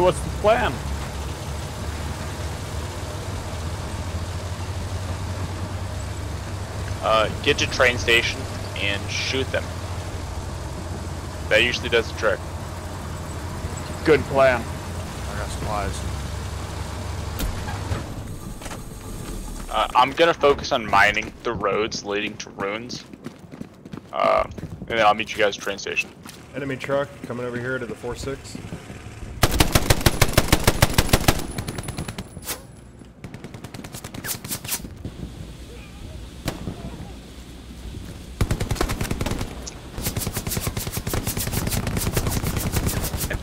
So what's the plan? Uh, get to train station and shoot them. That usually does the trick. Good plan. I got supplies. Uh, I'm gonna focus on mining the roads leading to ruins. Uh, and then I'll meet you guys at train station. Enemy truck coming over here to the 4-6.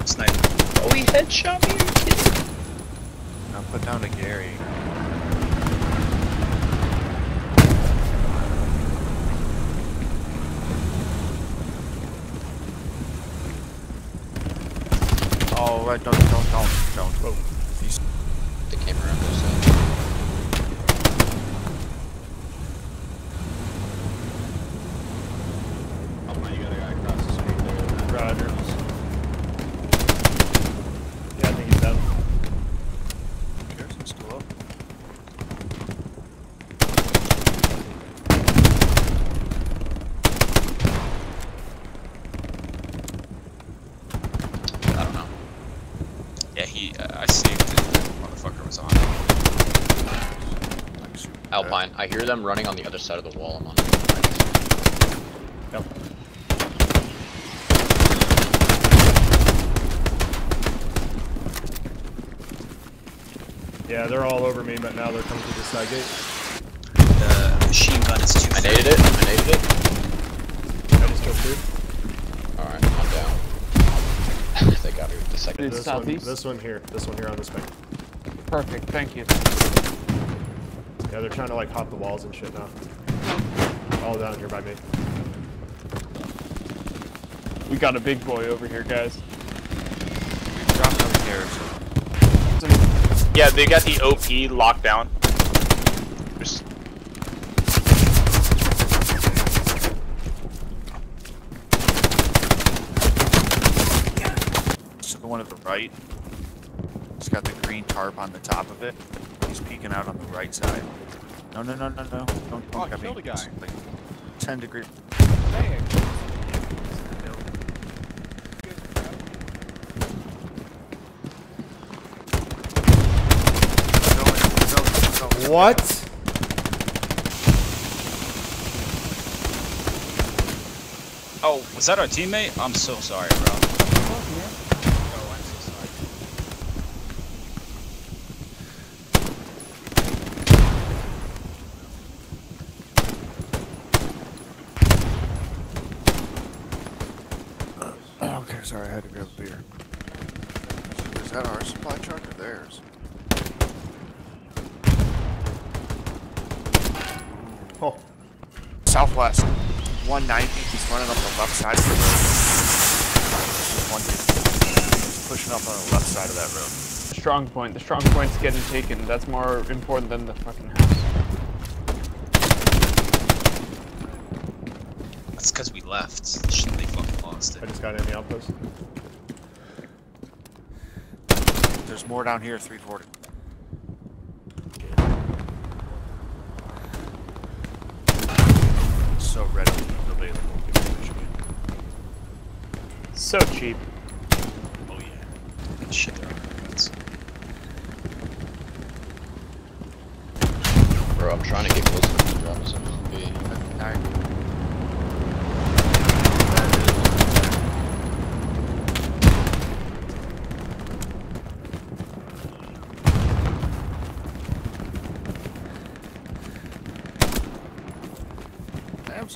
Sniper. Oh, he headshot me. Are you kidding? Now put down to Gary. Oh, right, don't, don't, don't, don't. They came around this side. Oh my, you got a guy across the street there. Roger. Yeah, I think he's done. Garrison's still up. I don't know. Yeah, he. Uh, Uh, I saved it. Motherfucker was on. Alpine. I hear them running on the other side of the wall. I'm on. Yep. Yeah, they're all over me, but now they're coming to the side gate. The machine gun is too I naded it. I naded it. I just killed two. Got me with the second. This one, this one here, this one here on this bank. Perfect. Thank you. Yeah, they're trying to like hop the walls and shit now. All down here by me. We got a big boy over here, guys. We dropped down the Yeah, they got the OP locked down. Just So the one at the right. It's got the green tarp on the top of it. He's peeking out on the right side. No, no, no, no, no. Don't, don't Oh, I get me. a guy. It's Like 10 degree. Dang. What? Oh, was that our teammate? I'm so sorry, bro. Oh, I'm so sorry. Okay, sorry, I had to grab a beer. Is that our supply truck or theirs? Oh, Southwest. 190. He's running up the left side of the road. One He's pushing up on the left side of that road. Strong point. The strong point's getting taken. That's more important than the fucking house. That's because we left. Shouldn't they fucking lost I just got in the outpost. There's more down here, 340. So ready available. So cheap. Oh yeah. Shit, they're on. Bro, I'm trying to get close to the drop some B. Nine. I have supplies, right? Had to look, had to look at the map so to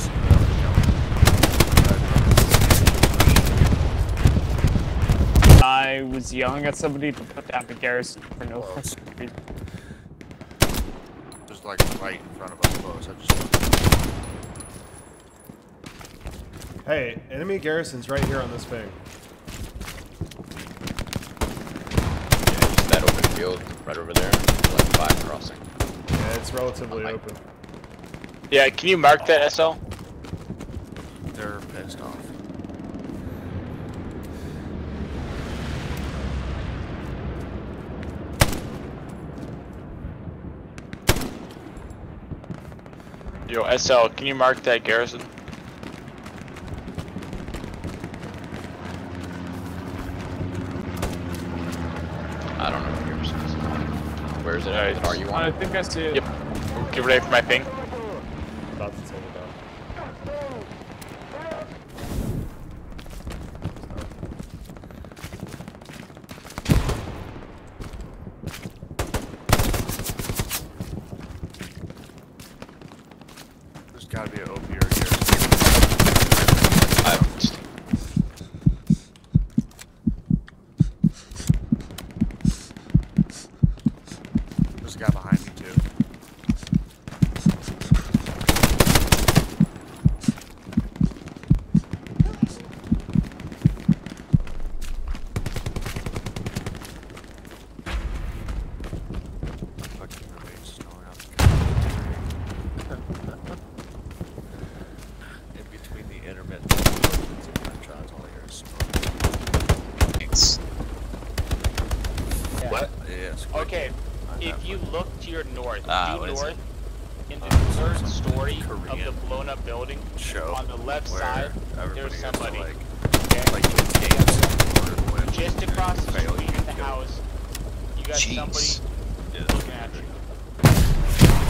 see where I was going. I was yelling at somebody to put down the garrison for no fucking reason. Just like right in front of us close. I just Hey, enemy garrison's right here on this thing. field right over there. Left crossing. Yeah, it's relatively oh, open. Yeah, can you mark that SL? They're pissed off. Yo, SL, can you mark that garrison? Where is. Are you I think I see it. Yep. Get ready for my ping. About to take it down. There's gotta be an OP right here. I don't see. There's a guy behind me too. Fucking roommates just going out the In between the intermittent explosions and gunshots, all I hear is smoke. Thanks. What? Yes. Okay, if you look to your north, Ah, due what is north, in the Uh, third some story of the Korean blown up building, show on the left where side, everybody there's gets to, somebody. like, okay? like win games or win Just across the fail, street you the house, you got Jeez. somebody Yeah. looking at you.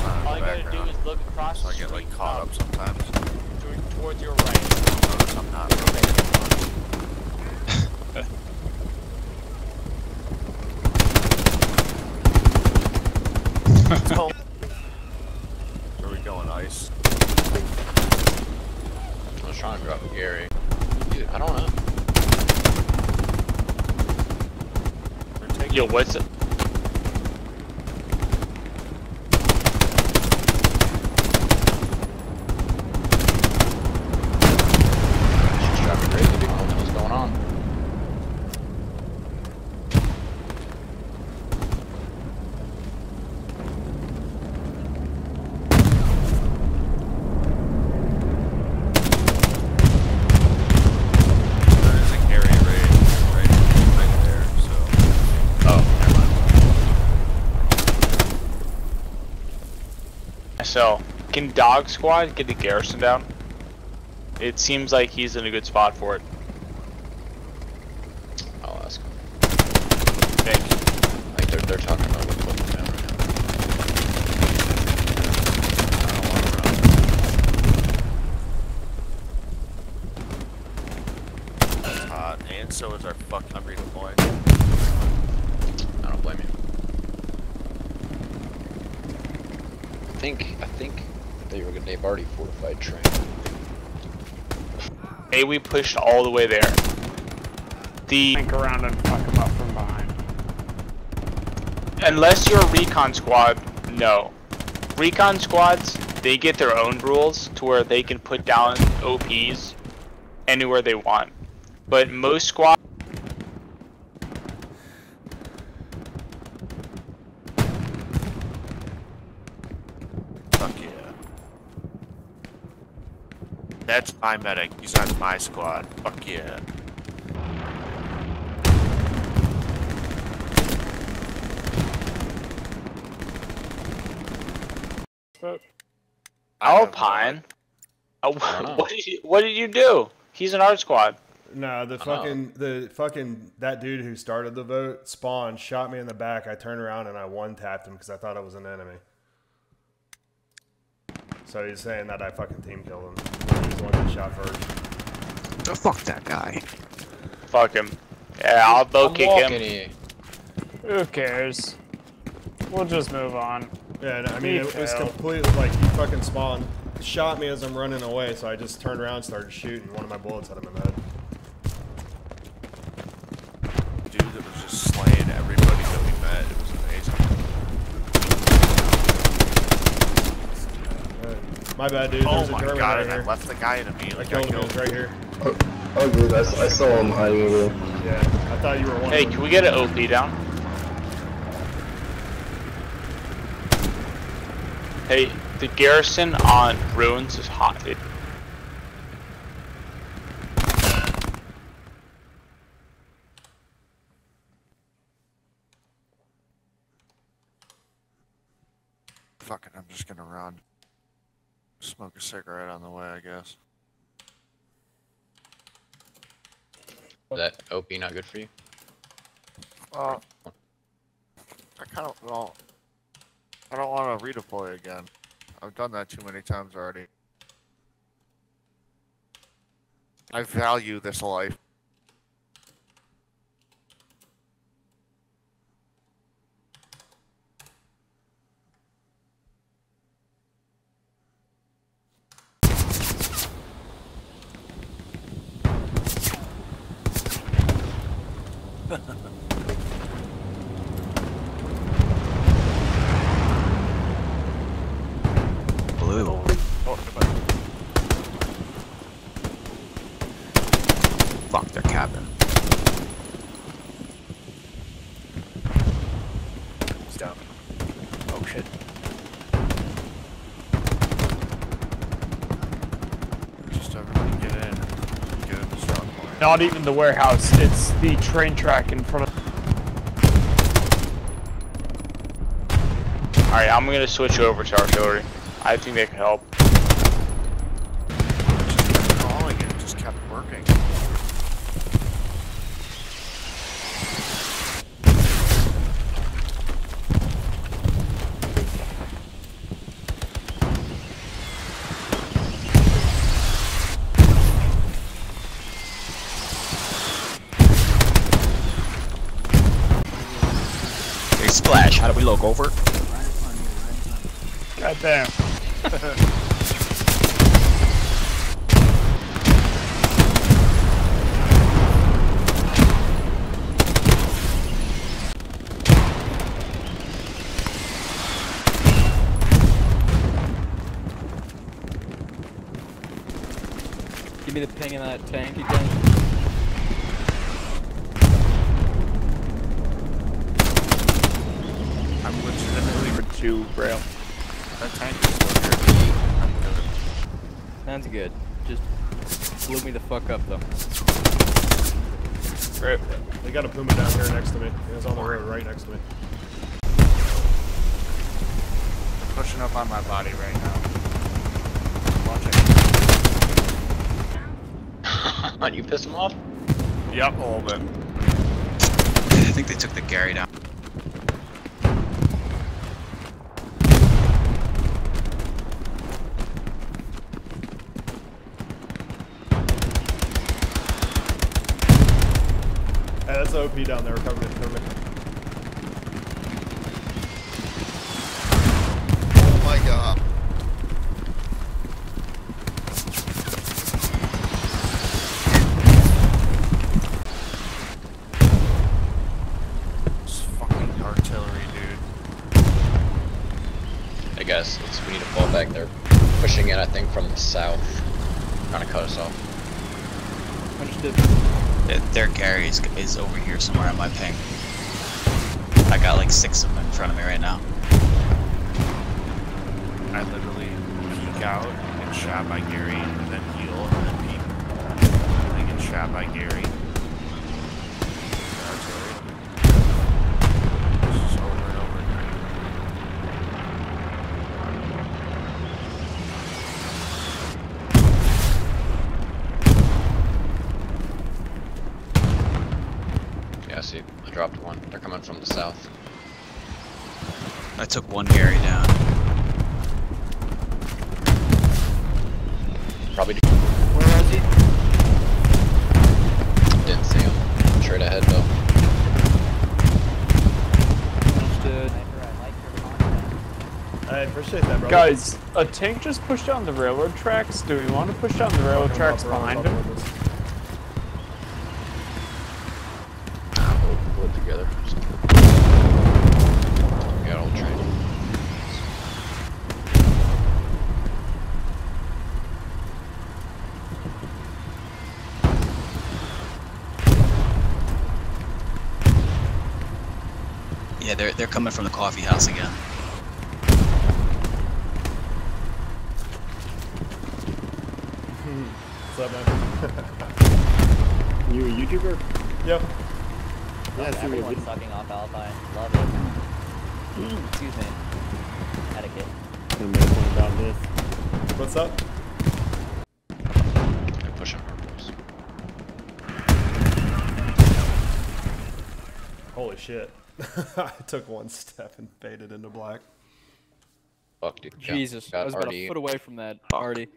on All the you gotta do is look across So the I get like caught um, up sometimes. to- towards your right. Notice I'm not rotating much. Where we going, ice? I was trying to drop Gary. Dude, I don't know. We're taking Yo, what's it? She's driving crazy. Big Mom, What's going on? There is a carry raid right, right there, so. Oh, never mind. So, can Dog Squad get the garrison down? It seems like he's in a good spot for it. I'll ask him. Thank you. I think they're, they're talking about what's going down right now. I don't want to run. That's hot. And so is our fuck. I'm redeploying. I don't blame you. I think, I think they were, they've already fortified train. Hey, we pushed all the way there. The Flank around and fuck him up from behind. unless you're a recon squad, no. Recon squads, they get their own rules to where they can put down OPs anywhere they want. But most squads Fuck yeah. That's my medic. He's on my squad. Fuck yeah. But Alpine. Oh, I what did you What did you do? He's an art squad. No, the fucking the fucking that dude who started the vote spawned, shot me in the back. I turned around and I one tapped him because I thought it was an enemy. So he's saying that I fucking team killed him. He's the one that shot first. Oh, fuck that guy. Fuck him. Yeah, I'll low I'm kick him. here. who cares? We'll just move on. Yeah, no, I mean He it was completely like he fucking spawned, shot me as I'm running away. So I just turned around, and started shooting. One of my bullets hit him in the head. Dude that was just slaying everybody that we met. It was amazing. Uh, My bad, dude. Oh There's a my German god, right and I left the guy and I immediately got killed him. He killed. was right here. Oh, oh good. I saw him hiding over there. Yeah, I thought you were one. Hey, of can we get an OP down? Hey, the garrison on ruins is hot. Fuck It, I'm just gonna run. Smoke a cigarette on the way, I guess. Is that OP not good for you? Uh, I kind of well, I don't want to redeploy again. I've done that too many times already. I value this life. Fuck their cabin. Stop. Oh shit. Just everybody get in. Get in the strong point. Not even the warehouse. It's the train track in front of. Alright, I'm gonna switch over to artillery. I think they can help. Just kept calling it. Just kept working. Big splash. How do we look over? God damn. Give me the ping in that tank again. I'm legitimately For two, Braille. that tank is here. I'm good. Sounds good. Just blew me the fuck up though. Right. They got a Puma down here next to me. It's on the road right next to me. They're pushing up on my body right now. Watch it. you pissed him off? Yep, a little bit. I think they took the Gary down. Hey, that's the OP down there. We're covering it for me. Oh my god. This fucking artillery, dude. I guess it's, we need to fall back. They're pushing in, I think, from the south. Trying to cut us off. Understood. Their, Gary is, is over here somewhere on my ping. I got like six of them in front of me right now. I literally peek out and shot by Gary, and then heal, and then peek. And get shot by Gary. Artillery. This is over and over again. Yeah, I see. I dropped one. They're coming from the south. I took one Gary down. Probably Where is he? didn't see him. Straight ahead, though. Understood. I appreciate that, bro. Guys, a tank just pushed down the railroad tracks. Do we want to push down the railroad tracks behind him? they're they're coming from the coffee house again. What's up, man? you a YouTuber? Yep. Yeah, I see everyone sucking off Alpine. Love it. Excuse me. Etiquette. Gonna make one about this. What's up? They're pushing purples. Holy shit. I took one step and faded into black. Fuck, dude. Jesus, I was about a foot away from that Fuck. already.